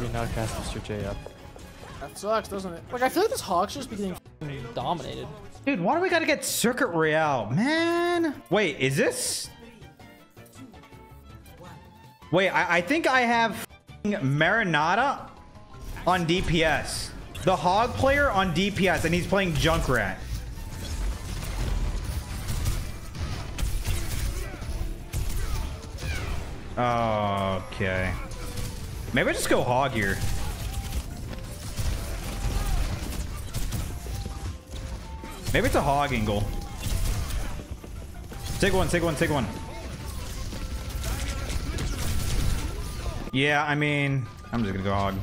we not cast Mr. J up? That sucks, doesn't it? Like, I feel like this Hawk should just be getting dominated. Dude, why do we gotta get Circuit Royale? Man. Wait, is this? Wait, I, I think I have Marinata on DPS. The Hog player on DPS, and he's playing Junkrat. Okay. Maybe I just go Hog here. Maybe it's a hog angle. Take one, take one, take one. Yeah, I mean, I'm just gonna go hog.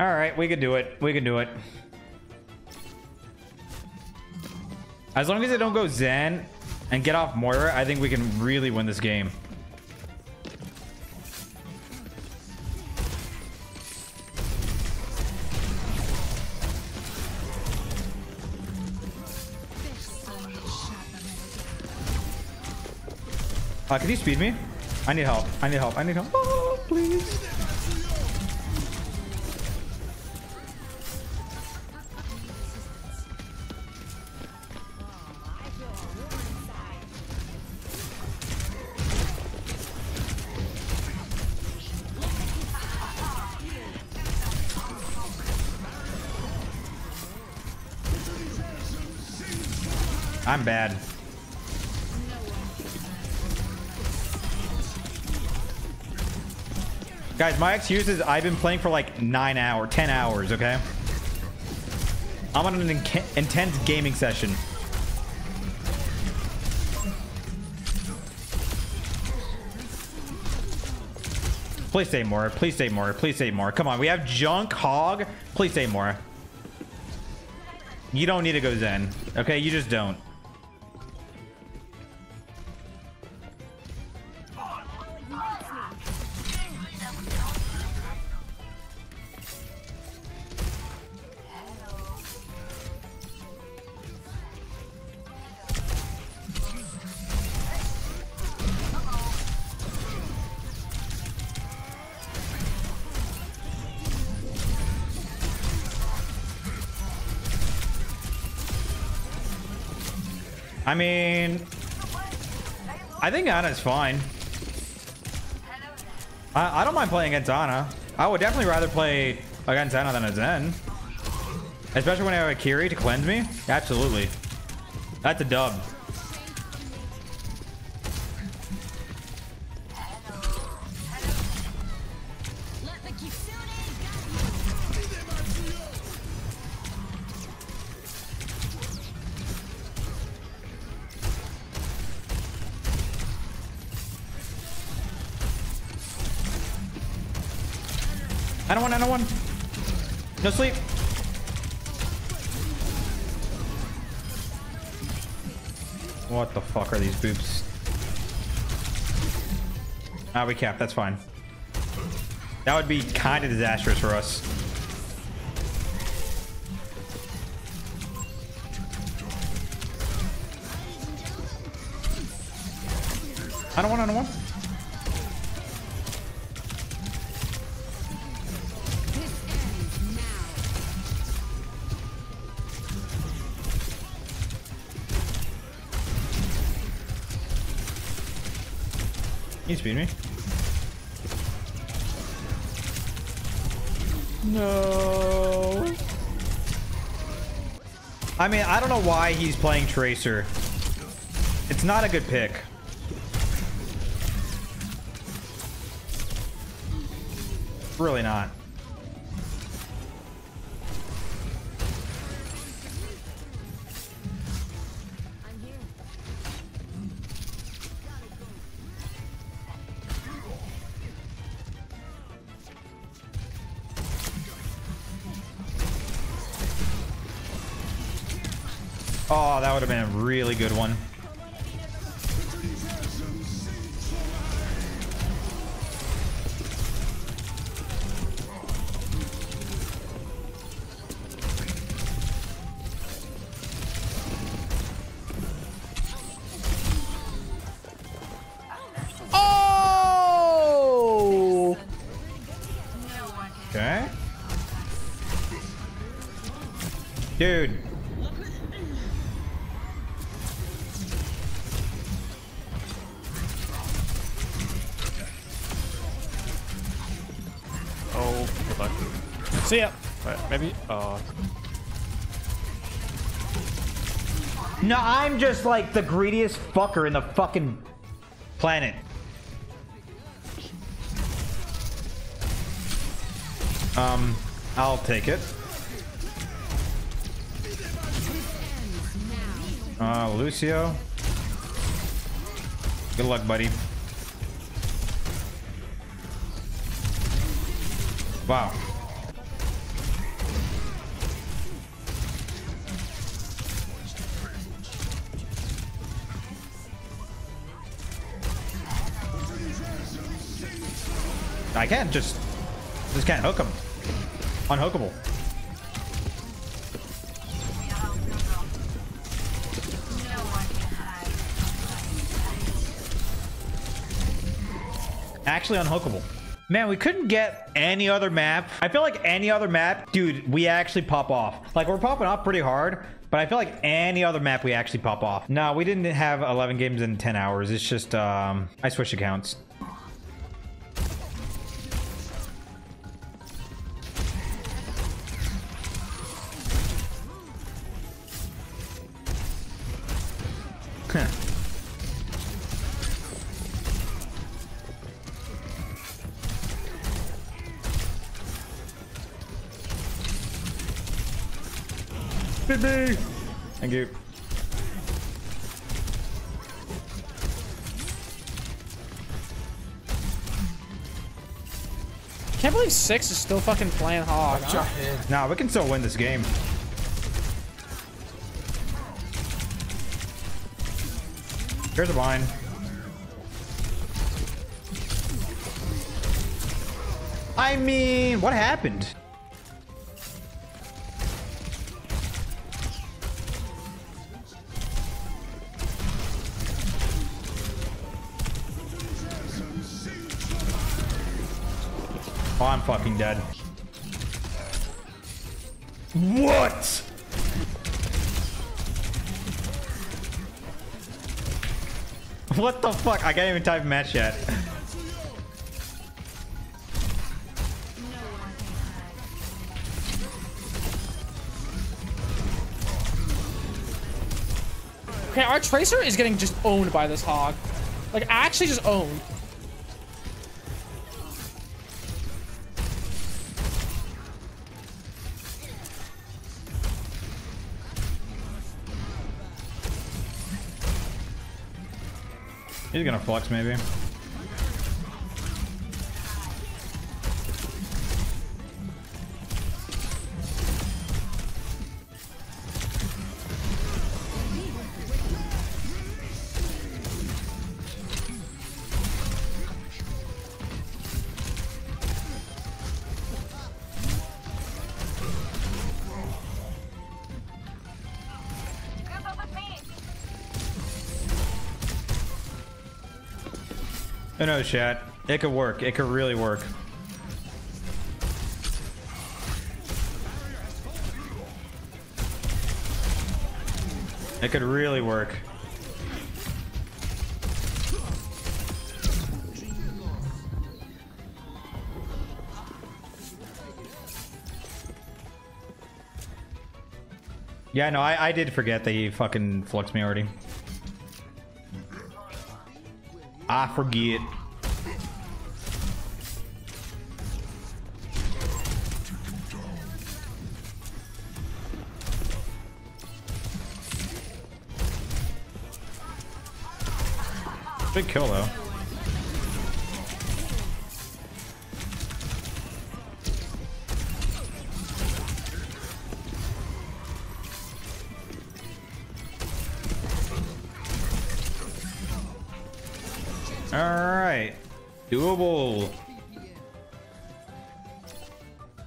All right, we can do it. We can do it. As long as they don't go Zen and get off Moira, I think we can really win this game. Uh, can you speed me? I need help. I need help. I need help. Oh, please. I'm bad. Guys, my excuse is I've been playing for like 9 hours, 10 hours, okay? I'm on an in intense gaming session. Please say more. Please say more. Please say more. Come on. We have Junk, Hog. Please say more. You don't need to go Zen. Okay? You just don't. I mean, I think Ana's fine. I, I don't mind playing against Ana. I would definitely rather play against Ana than a Zen. Especially when I have a Kiri to cleanse me. Absolutely. That's a dub. I don't want, I don't want. No sleep. What the fuck are these boobs? Ah, we cap. That's fine. That would be kind of disastrous for us. I don't want, I don't want. You speed me? No. I mean, I don't know why he's playing Tracer. It's not a good pick. Really not. Oh, that would have been a really good one. Oh! Okay. Dude. Luck. See ya. Right, maybe. Oh, No, I'm just like the greediest fucker in the fucking planet. Um, I'll take it. Uh, Lucio. Good luck, buddy. Wow. I can't just just can't hook him. Unhookable. Actually unhookable. Man, we couldn't get any other map. I feel like any other map, dude, we actually pop off. Like we're popping off pretty hard, but I feel like any other map we actually pop off. No, we didn't have 11 games in 10 hours. It's just, um, I switched accounts. Baby. Thank you. Can't believe six is still fucking playing hog. huh? Nah, we can still win this game. Here's a vine. I mean, what happened? I'm fucking dead. What? What the fuck? I can't even type match yet. Okay, our Tracer is getting just owned by this hog. Like, actually just owned. He's gonna flex maybe. Who knows, chat? It could work. It could really work. It could really work. Yeah, no, I, I did forget that he fucking fluxed me already. I forget. Big kill though. All right. Doable.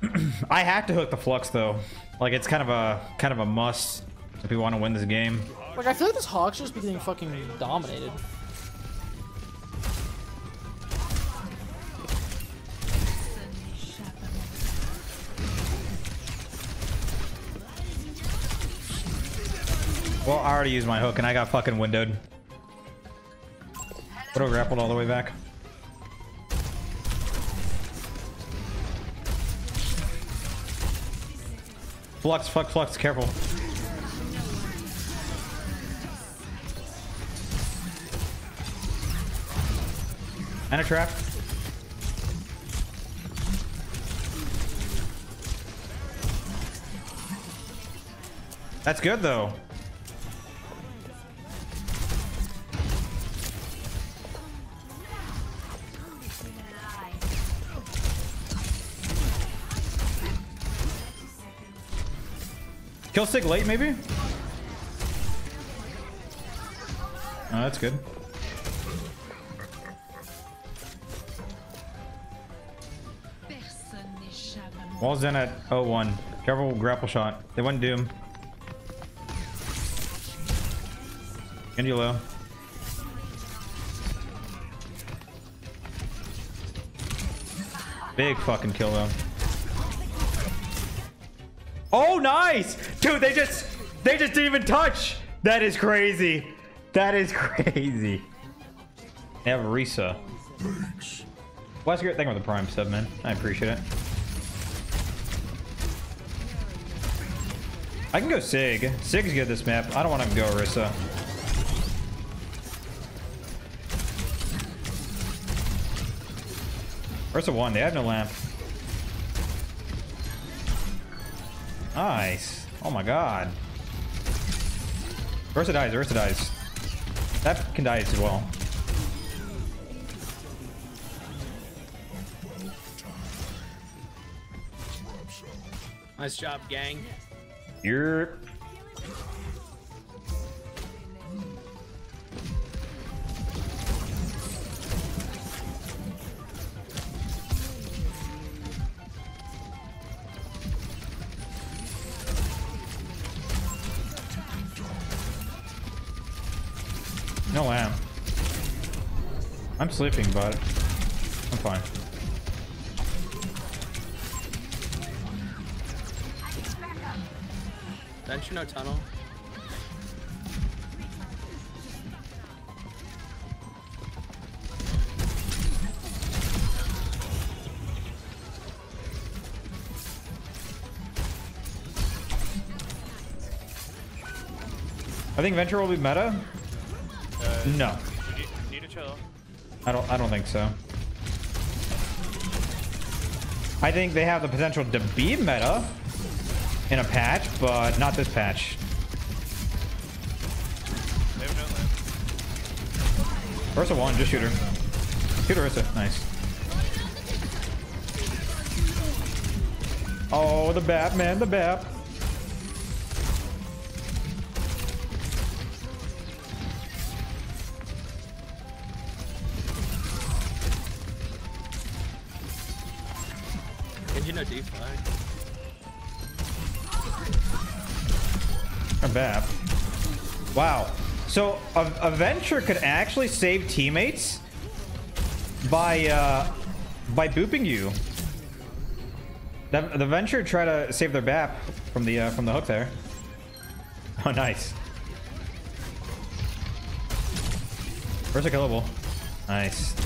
I have to hook the flux though. Like it's kind of a kind of a must if we want to win this game. Like, I feel like this Hawk's just getting fucking dominated. Well, I already used my hook and I got fucking windowed. Widow grappled all the way back. Flux, flux, flux, careful. And a trap. That's good though. Kill Sig late, maybe? Oh, that's good. Personne n'échappe à mon Wall's in at 0-1. Careful grapple shot. They went Doom. Genji low. Big fucking kill though. Oh, nice! Dude, they just, they just didn't even touch. That is crazy. That is crazy. They have Risa. Well, that's a great thing with the Prime sub, man. I appreciate it. I can go Sig. Sig's good this map. I don't want to go Orisa. Orisa one. They have no lamp. Nice. Oh my god. Orisa dies. Orisa dies. That can die as well. Nice job, gang. You're. Oh, no lamp. I'm sleeping, but I'm fine. Venture no tunnel. I think Venture will be meta. No. Need, chill. I don't. I don't think so. I think they have the potential to be meta in a patch, but not this patch. Orisa one, just shoot her. Shoot her, Orisa. Nice. Oh, the Batman, the Bat. A BAP. Wow. So a, a Venture could actually save teammates by uh, by booping you. The, the Venture try to save their BAP from the uh, from the hook there. Oh, nice. First a killable. Nice.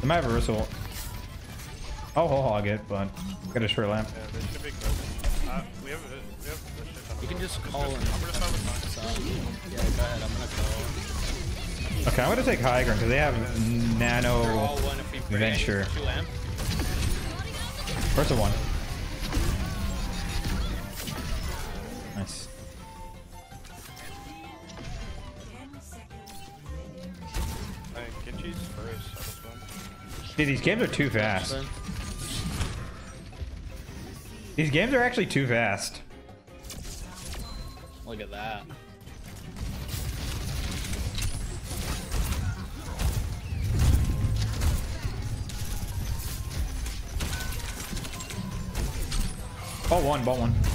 They might have a reversal. I'll whole hog it, but get a short lamp. Yeah, they should be good. Uh, we have, we have the shit You can just call I'm gonna start with mine. so, yeah, go ahead. I'm gonna call. Okay, I'm gonna take high ground because they have nano. one if we break. Venture. First of one. Dude, these games are too fast. These games are actually too fast. Look at that. Ball one, ball one.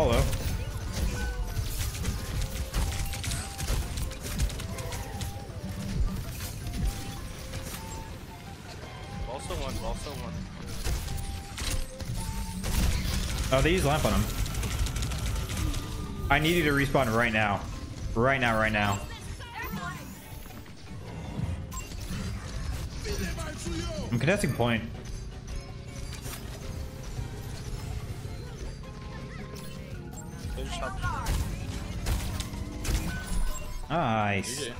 Follow. Also one, also one. Oh, they use lamp on him. I need you to respawn right now. Right now, right now. I'm contesting point. Nice.